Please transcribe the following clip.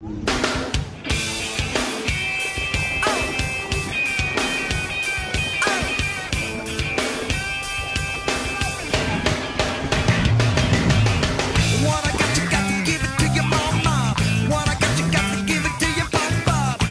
you.